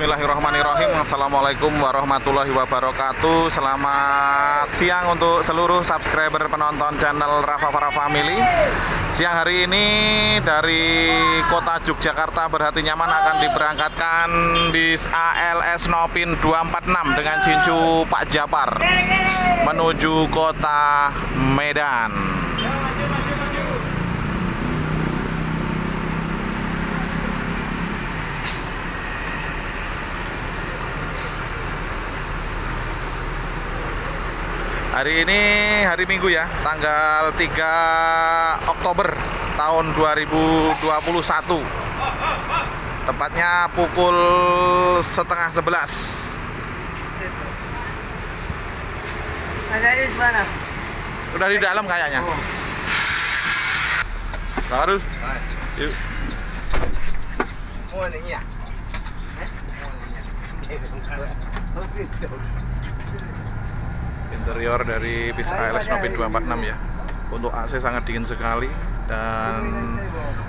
Bismillahirrahmanirrahim. Assalamualaikum warahmatullahi wabarakatuh. Selamat siang untuk seluruh subscriber penonton channel Rafa Farah Family. Siang hari ini dari kota Yogyakarta berhati nyaman akan diberangkatkan bis ALS Nopin 246 dengan cincu Pak Japar Menuju kota Medan Hari ini hari Minggu ya, tanggal 3 Oktober tahun 2021. Tepatnya pukul setengah sebelas. Mana? Udah di dalam kayaknya. Oh. Harus. Yuk. Oh, ini ya. Interior dari bis ALS Nopin 246 ya. Untuk AC sangat dingin sekali dan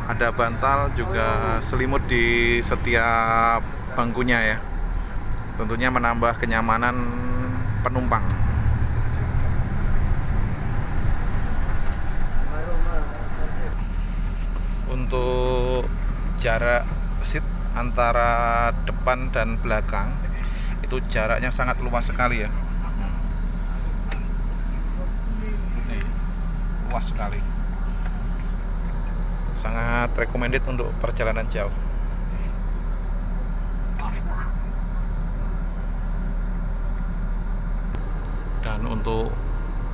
ada bantal juga selimut di setiap bangkunya ya. Tentunya menambah kenyamanan penumpang. Untuk jarak seat antara depan dan belakang itu jaraknya sangat luas sekali ya. Luas sekali. Sangat recommended untuk perjalanan jauh. Dan untuk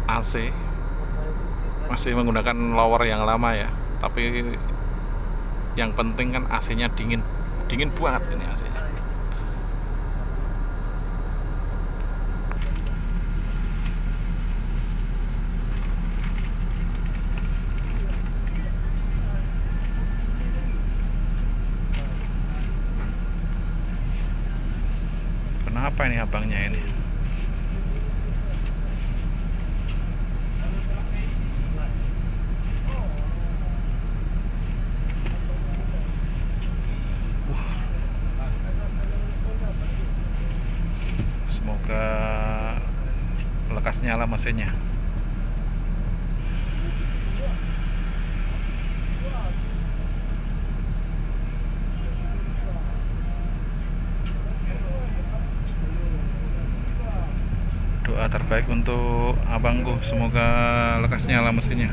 AC masih menggunakan lower yang lama ya, tapi yang penting kan AC-nya dingin, dingin banget ini AC-nya. Kenapa ini abangnya ini? Semoga lekas nyala mesinnya. Terbaik untuk abangku, semoga lekas nyala mesinnya.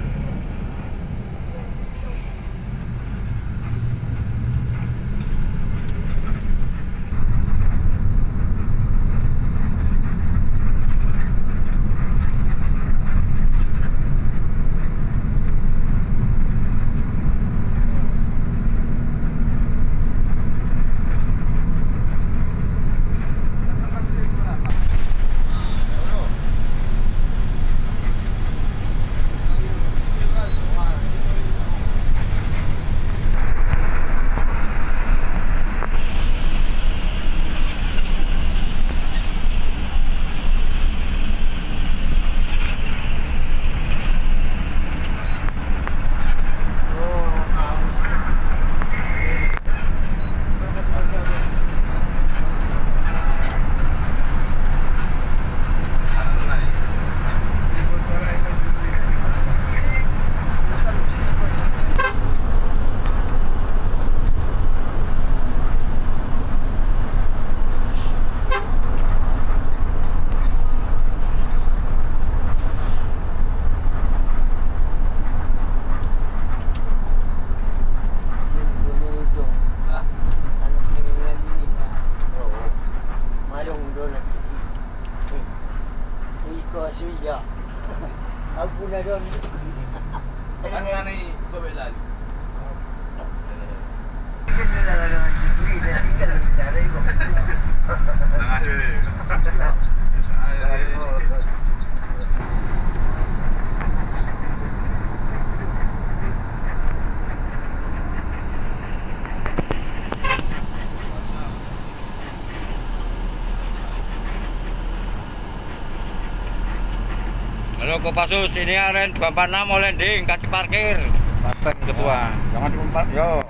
Halo Kopassus, ini aren 246 mau landing, kasih parkir. Paten ketua. Jangan diumpat, yo.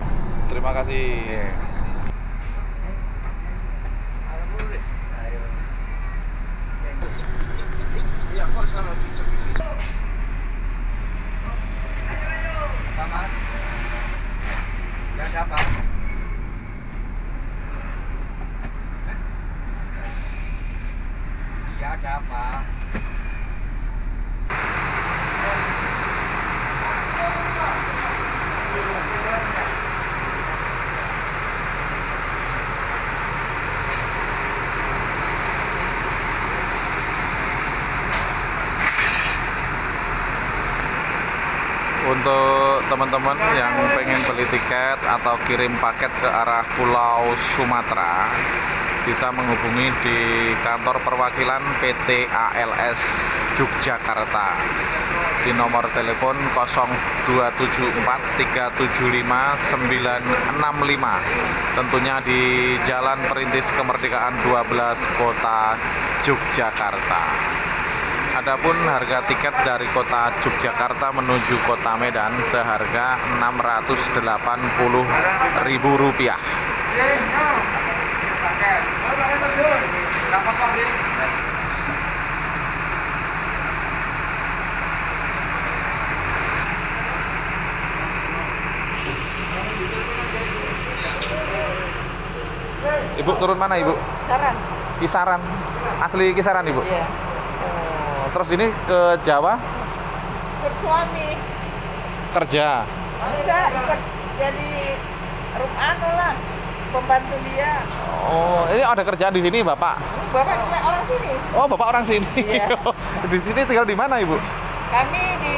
Terima kasih. Teman-teman yang pengen beli tiket atau kirim paket ke arah Pulau Sumatera bisa menghubungi di kantor perwakilan PT ALS Yogyakarta. Di nomor telepon 0274375965 tentunya di Jalan Perintis Kemerdekaan 12 Kota Yogyakarta Adapun harga tiket dari kota Yogyakarta menuju kota Medan seharga Rp680.000. Ibu turun mana Ibu? Saran. Kisaran. Asli kisaran Ibu? Iya. Oh, terus ini ke Jawa Ikut suami. kerja. Enggak, ikut jadi rum anu lah. Pembantu dia. Oh, ini ada kerjaan di sini Bapak. Bapak orang sini. Oh, Bapak orang sini. Iya. di sini tinggal di mana Ibu? Kami di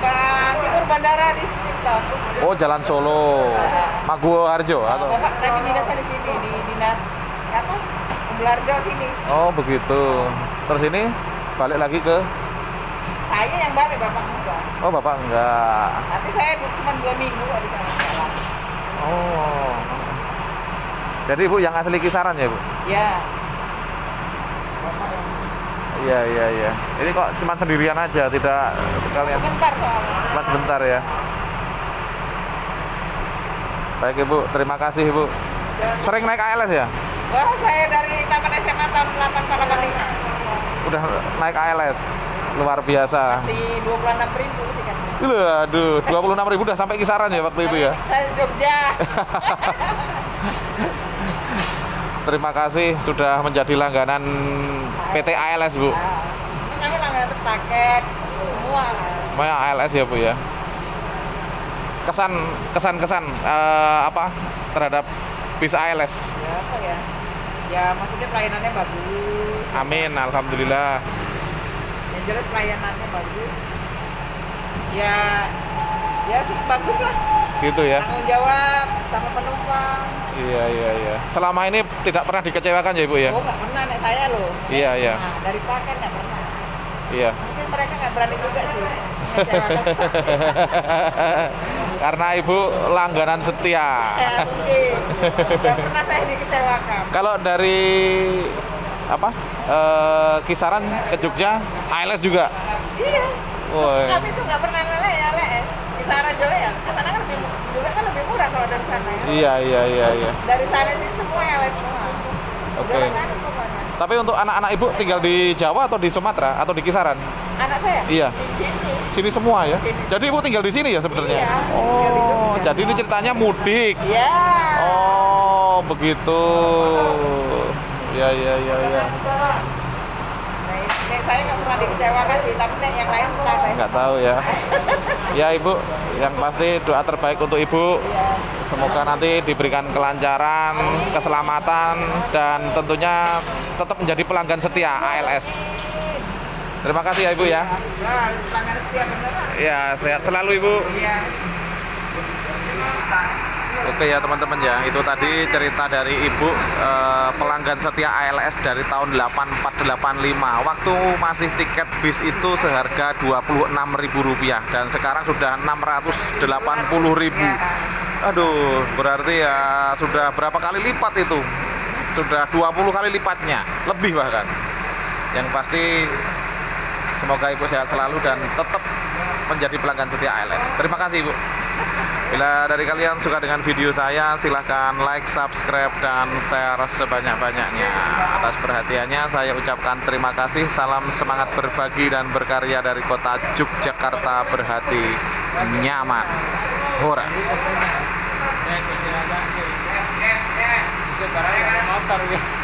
Timur Bandara di Sucipto. Oh, Jalan Solo. Maguwo Harjo Oh, atau? Bapak lagi dinasnya di sini di dinas apa? Belarjo sini. Oh, begitu. Terus ini balik lagi ke Saya yang balik bapak enggak. Oh, Bapak enggak. Nanti saya cuma dua minggu kok di sana. Oh. Jadi Ibu yang asli kisaran ya, Bu? Ya. Iya, iya, iya. Ini kok cuma sendirian aja, tidak sekalian. Sebentar soalnya. Cuma sebentar ya. Baik Ibu, terima kasih Ibu. Sering naik ALS ya? Wah, saya dari taman SMA tahun 8485. Udah naik ALS. Luar biasa. Masih 26 ribu. Loh, aduh, 26 ribu udah sampai kisaran ya waktu itu ya. Saya Jogja. Terima kasih sudah menjadi langganan PT ALS Bu. Kami langganan paket semua. Semuanya ALS ya Bu ya. Kesan kesan kesan eh, apa terhadap bis ALS? Ya apa ya? Ya maksudnya pelayanannya bagus. Amin, alhamdulillah. Yang jelas pelayanannya bagus. Ya ya bagus lah. Gitu ya. Tanggung jawab sama penumpang. Iya iya iya. Selama ini tidak pernah dikecewakan ya Bu ya? Oh nggak pernah nek saya loh. Iya, iya. Nah, dari paket nggak pernah. Iya. Mungkin mereka nggak berani juga sih. Karena Ibu langganan setia. Ya, mungkin. Nggak pernah saya dikecewakan. Kalau dari apa? eh, kisaran ke Jogja, ALS juga. Iya. Woi. Kami tuh nggak pernah lele ya les. Kisaran juga ya. Ke sana kan lebih juga kan lebih murah kalau dari sana ya. Iya iya iya iya. Dari sana sih semua ya les semua. Oke. Pokoknya. Tapi untuk anak-anak Ibu tinggal di Jawa atau di Sumatera atau di kisaran? Anak saya? Iya. Di sini. Sini semua ya. Sini. Jadi Ibu tinggal di sini ya sebenarnya? Iya, Oh, jadi ini ceritanya mudik. Iya. Oh, begitu. Ya ya ya ya. Nah, ini saya nggak pernah dikecewakan sih, tapi nek yang lain pernah saya. Nggak tahu ya. Ya Ibu, yang pasti doa terbaik untuk Ibu. Semoga nanti diberikan kelancaran, keselamatan, dan tentunya tetap menjadi pelanggan setia ALS. Terima kasih ya Ibu ya. Pelanggan setia. Ya, sehat selalu Ibu. Iya. Oke ya teman-teman ya, itu tadi cerita dari Ibu eh, pelanggan setia ALS dari tahun 8485. Waktu masih tiket bis itu seharga Rp26.000 dan sekarang sudah Rp680.000. Aduh, berarti ya sudah berapa kali lipat itu? Sudah 20 kali lipatnya, lebih bahkan. Yang pasti semoga Ibu sehat selalu dan tetap menjadi pelanggan setia ALS. Terima kasih Ibu. Bila dari kalian suka dengan video saya, silahkan like, subscribe, dan share sebanyak-banyaknya. Atas perhatiannya, saya ucapkan terima kasih. Salam semangat berbagi dan berkarya dari kota Yogyakarta berhati nyaman. Horas. ya.